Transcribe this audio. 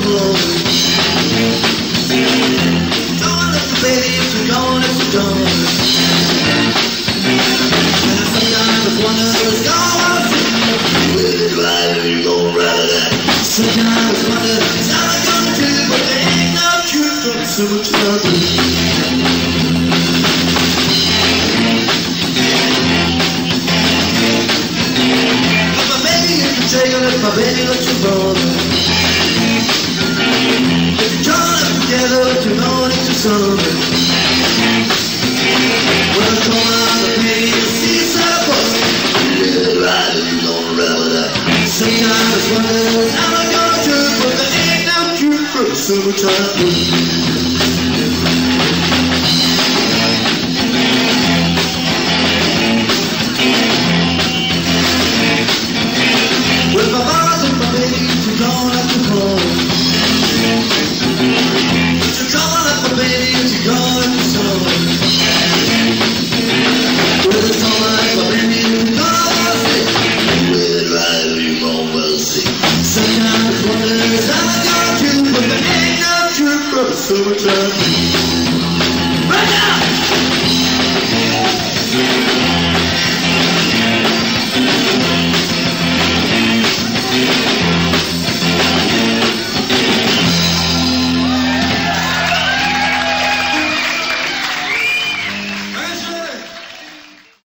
floor. Don't let the baby if you're gone, if you're gone. And sometimes I wonder what's gone. Where the drive you gonna ride at? Sometimes I wonder it's how I gonna do, but there ain't no cure for so much trouble. Baby. If you draw them together, if you know it's your son. Well, come on, the baby, you ride that. Sometimes I wonder how I gonna do, but there ain't no cure for the summertime Sutra.